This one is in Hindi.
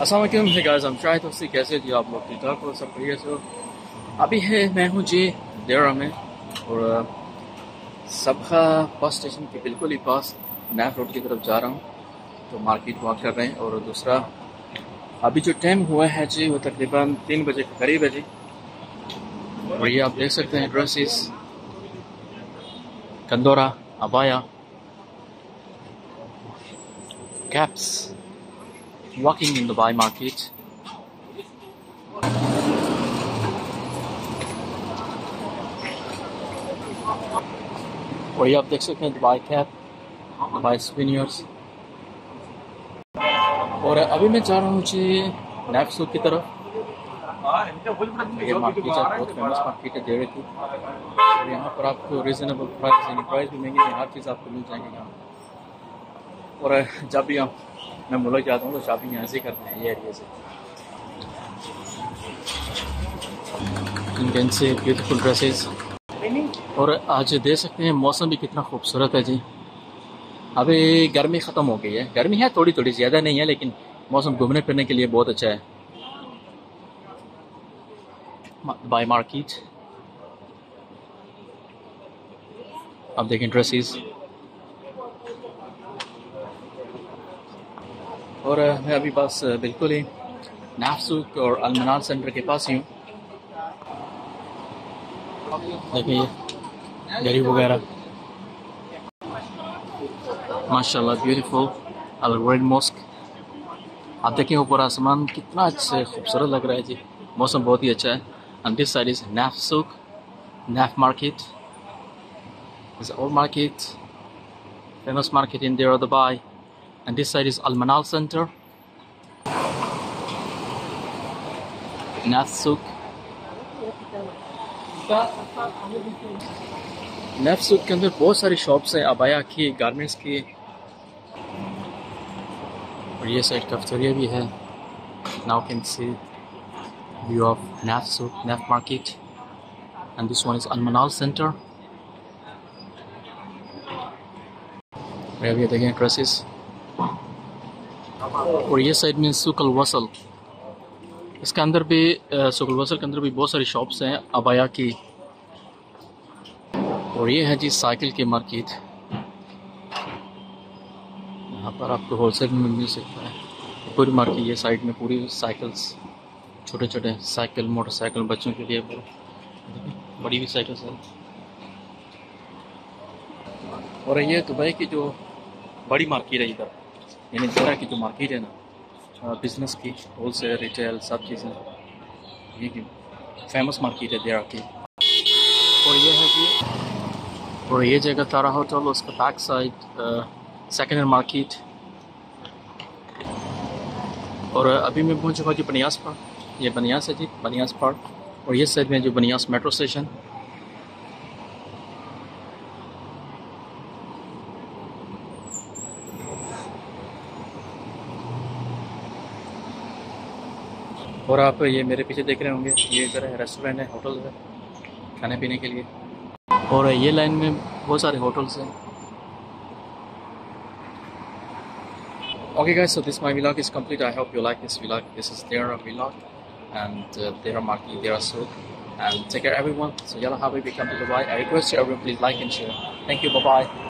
असलम है गाइस हम शायद उससे कैसे जी आप लोग ठीक ठाक हो? सब बढ़िया से अभी है, मैं हूँ जी देवरा में और सबका बस स्टेशन के बिल्कुल ही पास नैफ रोड की तरफ़ जा रहा हूँ। तो मार्केट वॉक कर रहे हैं और दूसरा अभी जो टाइम हुआ है जी, वो तकरीबन तीन बजे के करीब है जी और ये आप देख सकते हैं ड्रेसेस कंदोरा, abaya caps walking in Dubai market. और ये आप देख सकते हैं दुबई कैप दुबई स्पिनियर्स और अभी मैं जा रहा हूँ जी नैफ सूक की तरफ़। ये मार्केट है, बहुत फ़ेमस मार्केट है, देवे की और यहाँ पर आपको रीजनेबल प्राइस यानी प्राइस भी महँगी हर चीज़ आपको मिल जाएगी यहाँ और जब भी आप, मैं मुल्क जाता हूँ तो शॉपिंग यहाँ से करते हैं, ये एरिया से। कैन से ब्यूटीफुल ड्रेसेस और आज देख सकते हैं, मौसम भी कितना खूबसूरत है जी। अभी गर्मी ख़त्म हो गई है। गर्मी है थोड़ी थोड़ी ज़्यादा नहीं है, लेकिन मौसम घूमने फिरने के लिए बहुत अच्छा है। By market. अब देखें ड्रेसेस। और मैं अभी बस बिल्कुल ही नाफसुक और अलमनाल सेंटर के पास ही हूँ। देखिए गरीब वगैरह। माशाल्लाह ब्यूटीफुल अलग्रेड मॉस्क आप देखें ऊपर आसमान कितना अच्छे खूबसूरत लग रहा है जी मौसम बहुत ही अच्छा है and this side is नाफसुक Naf market is old market famous market in there Dubai and this side is Al Manal Center नफसुक के अंदर बहुत सारी शॉप्स हैं अबाया की गारमेंट्स की। और ये साइड कफ्तरिया भी है। Now can see view of Naif market and this one is Al Manal centre अभी देखें ड्रेसेस और ये साइड में सुकल वसल इसके अंदर भी सुकल वसल के अंदर भी बहुत सारी शॉप्स हैं अबाया की। और ये है जी साइकिल की मार्केट। यहाँ पर आपको होलसेल में मिल सकता है। पूरी मार्केट ये साइड में, पूरी साइकिल्स छोटे छोटे साइकिल, मोटरसाइकिल बच्चों के लिए बड़ी भी साइकिल्स है। और ये दुबई की जो बड़ी मार्केट है इधर, यानी जरा की जो मार्केट है ना बिज़नेस की होल सेल रिटेल सब चीज़ें, ये फ़ेमस मार्केट है देरा की। और ये है कि और ये जगह तारा होटल, उसका back side second hand market और अभी मैं पहुँच चुका जी बनियास पार्क ये बनियास है जी, बनियास पार्क और ये साइड में जो बनियास मेट्रो स्टेशन और आप ये मेरे पीछे देख रहे होंगे, ये इधर है रेस्टोरेंट है, होटल है, खाने पीने के लिए। और ये लाइन में बहुत सारे होटल्स हैं Okay guys, so this my vlog is complete. I hope you like this vlog. This is their vlog and uh, their market, their souk. And take care everyone. So yalla habibi come to Dubai. I request you everyone please like and share. Thank you. Bye bye.